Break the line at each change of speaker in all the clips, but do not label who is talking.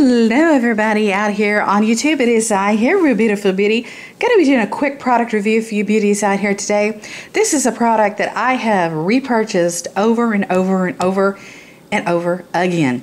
Hello everybody out here on YouTube. It is I here, RealBeautiful Beauty. Going to be doing a quick product review for you beauties out here today. This is a product that I have repurchased over and over and over and over again.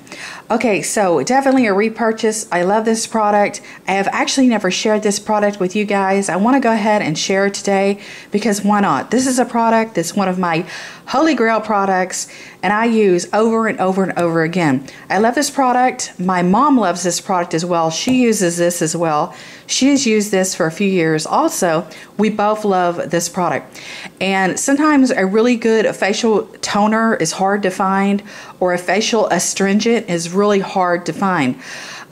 Okay, so definitely a repurchase. I love this product. I have actually never shared this product with you guys. I want to go ahead and share it today because why not? This is a product that's one of my holy grail products and I use over and over and over again. I love this product. My mom loves this product as well. She uses this as well. She has used this for a few years. Also, we both love this product. And sometimes a really good facial toner is hard to find or a facial astringent is really hard to find.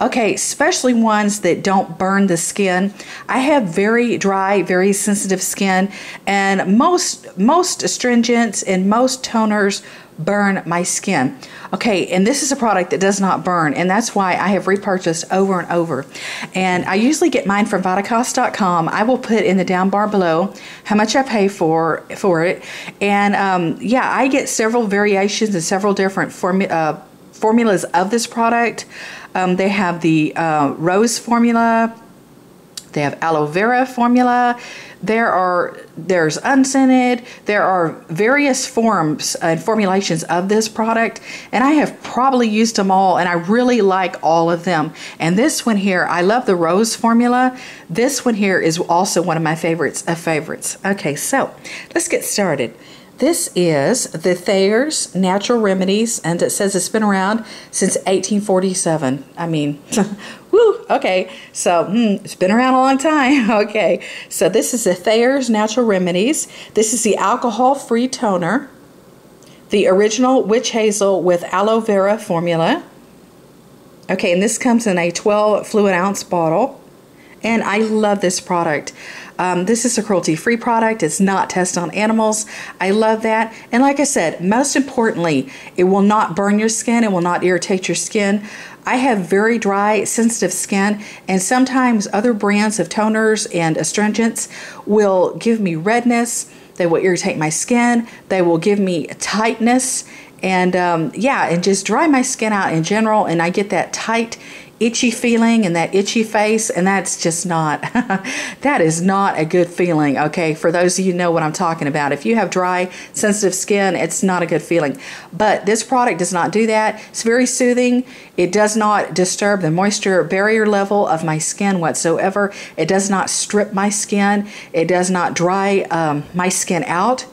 Okay, especially ones that don't burn the skin. I have very dry, very sensitive skin, and most most astringents and most toners burn my skin. Okay, and this is a product that does not burn, and that's why I have repurchased over and over. And I usually get mine from Vitacost.com. I will put in the down bar below how much I pay for for it. And um, yeah, I get several variations and several different formu- uh, formulas of this product. Um, they have the uh, rose formula. They have aloe vera formula. There are there's unscented. There are various forms and formulations of this product, and I have probably used them all, and I really like all of them. And this one here, I love the rose formula. This one here is also one of my favorites of favorites. Okay, so let's get started. This is the Thayer's Natural Remedies, and it says it's been around since 1847. I mean, woo, okay. So, hmm, it's been around a long time. Okay, so this is the Thayer's Natural Remedies. This is the alcohol free toner, the original witch hazel with aloe vera formula. Okay, and this comes in a 12 fluid ounce bottle. And I love this product. Um, this is a cruelty free product. It's not tested on animals. I love that. And like I said, most importantly, it will not burn your skin, it will not irritate your skin. I have very dry, sensitive skin, and sometimes other brands of toners and astringents will give me redness. They will irritate my skin. They will give me tightness and um, yeah, and just dry my skin out in general. And I get that tight, itchy feeling and that itchy face and that's just not that is not a good feeling okay? For those of you know what i'm talking about if you have dry sensitive skin it's not a good feeling. But this product does not do that. It's very soothing. It does not disturb the moisture barrier level of my skin whatsoever. It does not strip my skin. It does not dry um, my skin out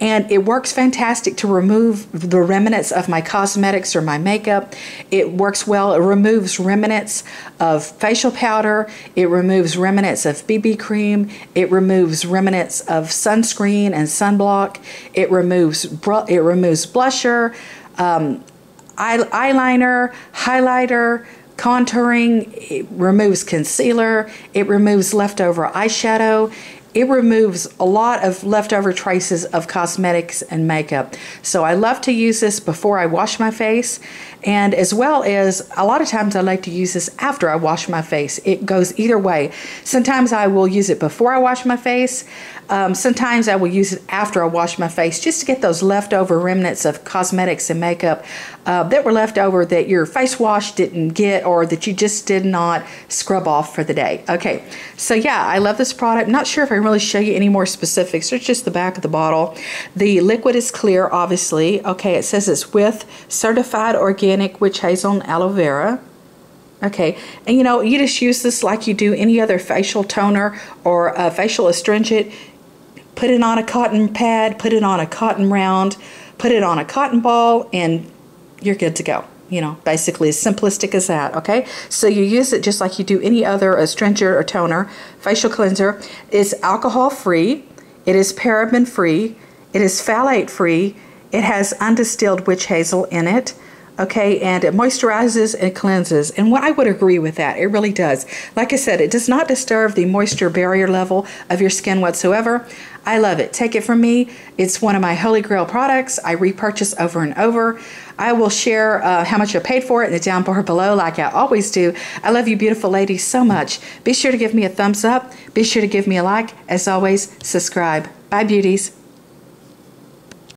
and it works fantastic to remove the remnants of my cosmetics or my makeup. It works well, it removes remnants of facial powder, it removes remnants of BB cream, it removes remnants of sunscreen and sunblock, it removes it removes blusher, um, eyeliner, highlighter, contouring, it removes concealer, it removes leftover eyeshadow, it removes a lot of leftover traces of cosmetics and makeup. So I love to use this before I wash my face and as well as a lot of times I like to use this after I wash my face. It goes either way. Sometimes I will use it before I wash my face. Um, sometimes I will use it after I wash my face just to get those leftover remnants of cosmetics and makeup uh, that were left over that your face wash didn't get or that you just did not scrub off for the day. Okay, so yeah, I love this product. Not sure if I can really show you any more specifics. It's just the back of the bottle. The liquid is clear, obviously. Okay, it says it's with certified organic witch hazel and aloe vera. Okay, and you know, you just use this like you do any other facial toner or a facial astringent put it on a cotton pad, put it on a cotton round, put it on a cotton ball, and you're good to go. You know, basically as simplistic as that, okay? So you use it just like you do any other astringent or toner, facial cleanser. It's alcohol free, it is paraben free, it is phthalate free, it has undistilled witch hazel in it okay? And it moisturizes and cleanses. And what i would agree with that it really does. Like i said it does not disturb the moisture barrier level of your skin whatsoever. I love it. Take it from me. It's one of my holy grail products. I repurchase over and over i will share uh, how much i paid for it in the down bar below like i always do. I love you beautiful ladies so much. Be sure to give me a thumbs up. Be sure to give me a like. As always subscribe. Bye beauties